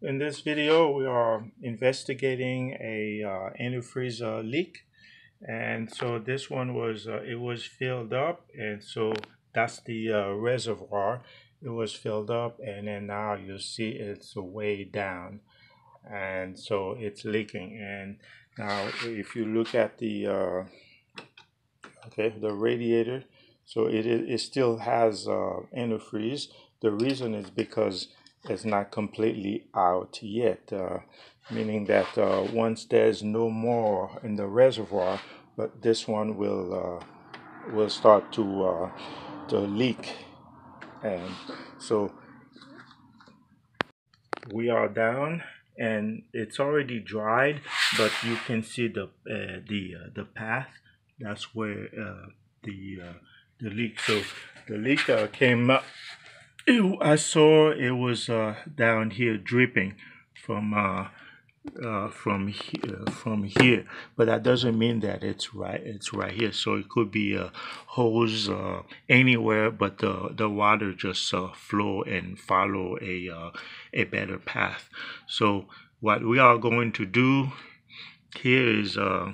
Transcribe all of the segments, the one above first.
In this video, we are investigating a uh, antifreeze uh, leak. And so this one was, uh, it was filled up. And so that's the uh, reservoir. It was filled up and then now you see it's way down. And so it's leaking. And now if you look at the, uh, okay, the radiator, so it, it still has uh, antifreeze. The reason is because is not completely out yet, uh, meaning that uh, once there's no more in the reservoir, but this one will uh, will start to uh, to leak, and so we are down and it's already dried, but you can see the uh, the uh, the path. That's where the the leak. So the leak came up it, I saw it was uh, down here dripping from uh, uh, from here, from here, but that doesn't mean that it's right. It's right here, so it could be a hose uh, anywhere, but the the water just uh, flow and follow a uh, a better path. So what we are going to do here is uh,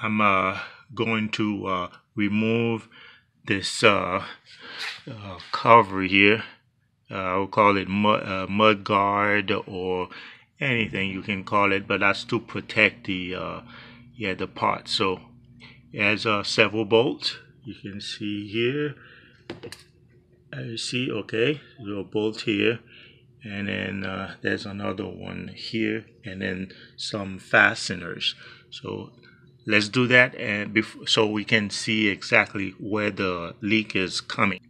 I'm uh, going to uh, remove this uh, uh, cover here. Uh, I'll call it mud, uh, mud guard or anything you can call it, but that's to protect the uh, yeah the part. So uh, several bolts. You can see here. You see, okay, little bolt here, and then uh, there's another one here, and then some fasteners. So let's do that and so we can see exactly where the leak is coming.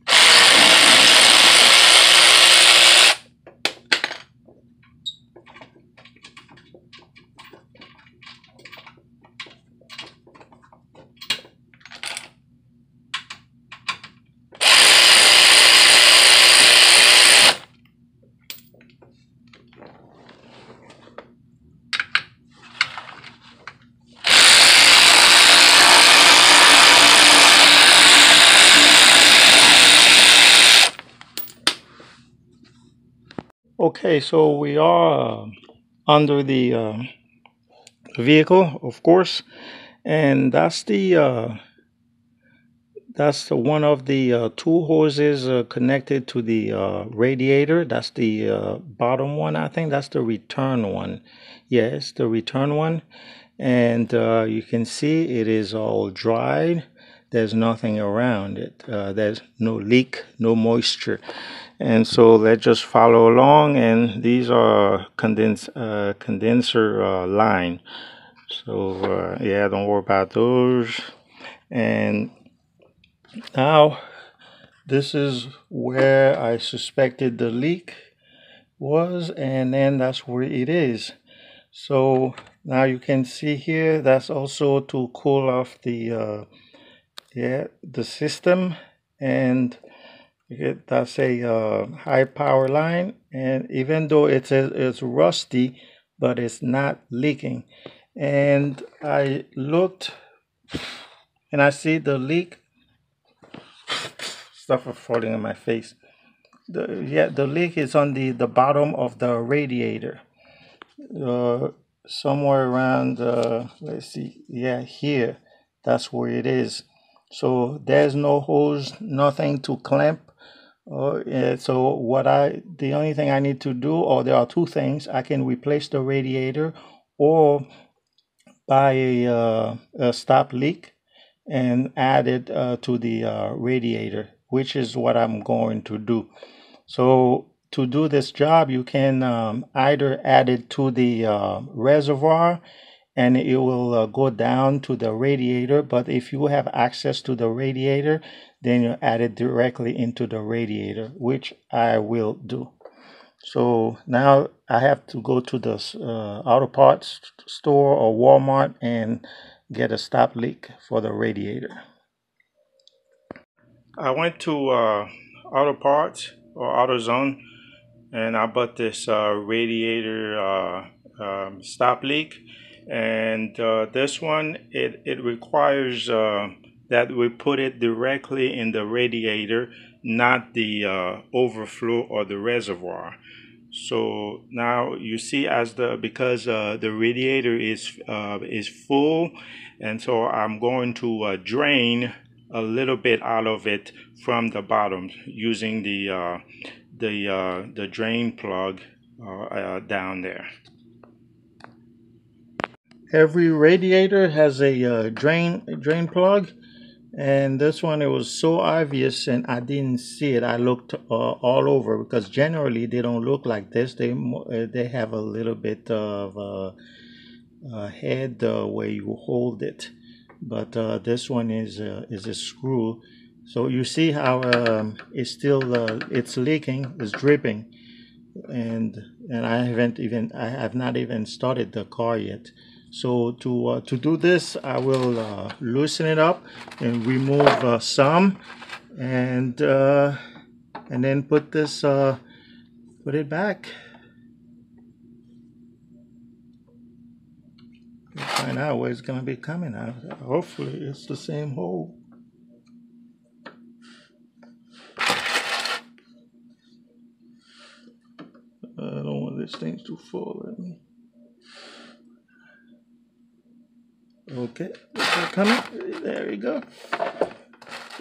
Okay, so we are uh, under the uh, vehicle, of course, and that's the uh, that's the one of the uh, two hoses uh, connected to the uh, radiator. That's the bottom one, I think. That's the return one. Yes, the return one, and you can see it is all dried. There's nothing around it. there's no leak, no moisture and so let's just follow along and these are condense, uh, condenser uh, line. So uh, yeah don't worry about those. And now this is where I suspected the leak was and then that's where it is. So now you can see here that's also to cool off the uh, yeah the system. And that's a uh, high power line and even though it's it's rusty but it's not leaking. And I looked and I see the leak. Stuff is falling in my face. The yeah the leak is on the the bottom of the radiator. Uh, somewhere around uh, let's see yeah here. That's where it is. So there's no hose nothing to clamp Oh, yeah, so what I the only thing I need to do, or there are two things, I can replace the radiator or buy a, uh, a stop leak and add it uh, to the uh, radiator, which is what I'm going to do. So to do this job, you can um, either add it to the uh, reservoir and it will uh, go down to the radiator. But if you have access to the radiator, then you add it directly into the radiator, which I will do. So now I have to go to the uh, auto parts store or Walmart and get a stop leak for the radiator. I went to uh, auto parts or AutoZone and I bought this uh, radiator uh, um, stop leak and uh, this one it, it requires uh, that we put it directly in the radiator, not the uh, overflow or the reservoir. so now you see as the because uh, the radiator is uh, is full and so I'm going to uh, drain a little bit out of it from the bottom using the the the drain plug down there every radiator has a drain drain plug and this one it was so obvious and I didn't see it. I looked uh, all over because generally they don't look like this. They uh, they have a little bit of a, a head uh, where you hold it. But uh, this one is uh, is a screw. So you see how um, it's still uh, it's leaking it's dripping. And and I haven't even I have not even started the car yet so to, uh, to do this, I will uh, loosen it up and remove uh, some and, uh, and then put this, uh, put it back. Find out where it's going to be coming out. Hopefully it's the same hole. I don't want this thing to fall at me. Okay, it's coming. There we go.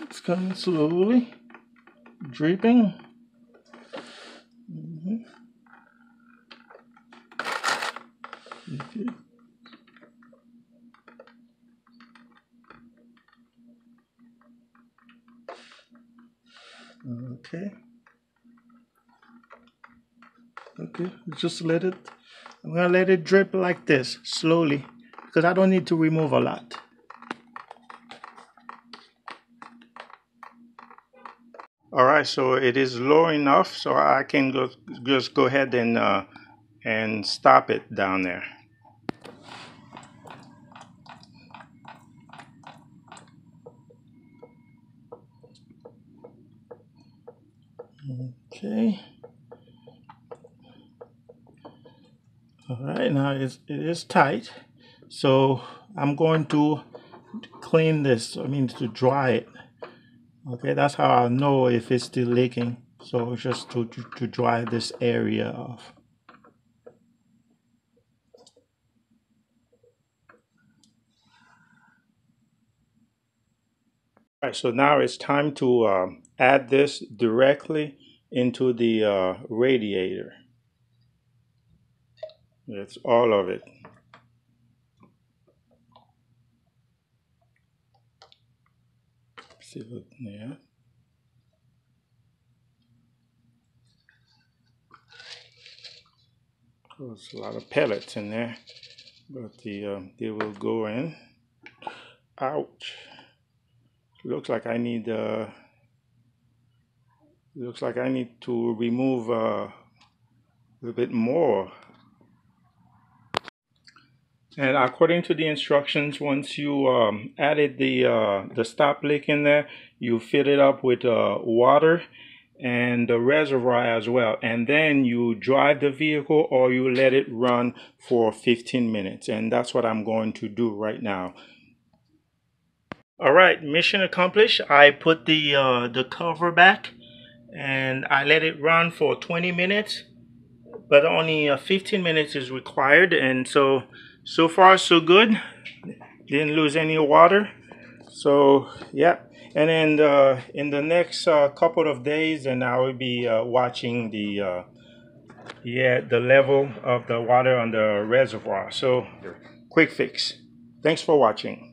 It's coming slowly, dripping. Mm -hmm. Okay. Okay. Okay, just let it, I'm gonna let it drip like this, slowly because I don't need to remove a lot. All right, so it is low enough so I can go, just go ahead and, uh, and stop it down there. Okay. All right, now it's, it is tight. So I'm going to clean this, I mean to dry it. Okay, that's how I'll know if it's still leaking. So just to, to, to dry this area off. All right, so now it's time to uh, add this directly into the uh, radiator. That's all of it. What yeah there's a lot of pellets in there but the uh, they will go in. Ouch. Looks like I need uh looks like I need to remove uh, a little bit more and according to the instructions, once you um, added the, uh, the stop leak in there, you fill it up with uh, water and the reservoir as well. And then you drive the vehicle or you let it run for 15 minutes. And that's what I'm going to do right now. All right, mission accomplished. I put the, uh, the cover back and I let it run for 20 minutes, but only uh, 15 minutes is required. And so so far so good. Didn't lose any water. So yeah. And then uh, in the next uh, couple of days and I will be uh, watching the uh, yeah the level of the water on the reservoir. So quick fix. Thanks for watching